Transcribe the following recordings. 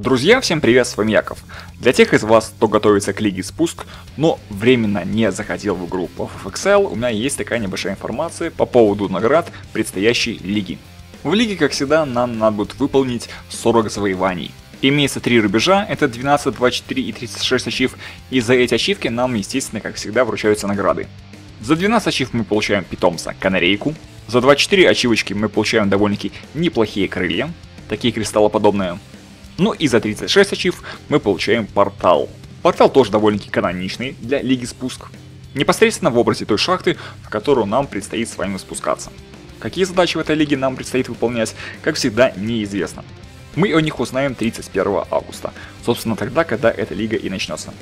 Друзья, всем привет, с вами Яков. Для тех из вас, кто готовится к лиге спуск, но временно не заходил в игру по FFXL, у меня есть такая небольшая информация по поводу наград предстоящей лиги. В лиге, как всегда, нам надо будет выполнить 40 завоеваний. Имеется три рубежа, это 12, 24 и 36 ачив, и за эти ачивки нам, естественно, как всегда, вручаются награды. За 12 ачив мы получаем питомца канарейку, за 24 ачивочки мы получаем довольно-таки неплохие крылья, такие кристаллоподобные, ну и за 36 ачив мы получаем портал. Портал тоже довольно-таки каноничный для Лиги Спуск. Непосредственно в образе той шахты, в которую нам предстоит с вами спускаться. Какие задачи в этой лиге нам предстоит выполнять, как всегда, неизвестно. Мы о них узнаем 31 августа, собственно тогда, когда эта лига и начнется.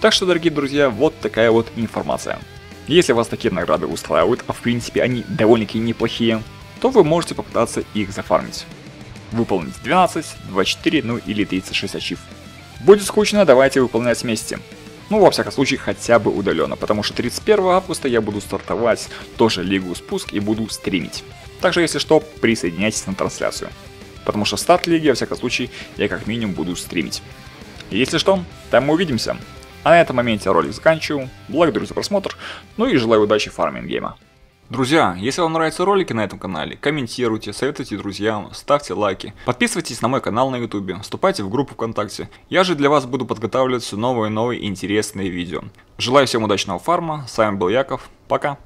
Так что, дорогие друзья, вот такая вот информация. Если вас такие награды устраивают, а в принципе они довольно-таки неплохие, то вы можете попытаться их зафармить выполнить 12, 24, ну или 36 ачив. Будет скучно, давайте выполнять вместе. Ну, во всяком случае, хотя бы удаленно, потому что 31 августа я буду стартовать тоже Лигу Спуск и буду стримить. Также, если что, присоединяйтесь на трансляцию. Потому что старт лиги, во всяком случае, я как минимум буду стримить. Если что, там мы увидимся. А на этом моменте ролик заканчиваю. Благодарю за просмотр, ну и желаю удачи фарминг гейма. Друзья, если вам нравятся ролики на этом канале, комментируйте, советуйте друзьям, ставьте лайки, подписывайтесь на мой канал на ютубе, вступайте в группу ВКонтакте. Я же для вас буду подготавливать все новые и новые интересные видео. Желаю всем удачного фарма, с вами был Яков, пока.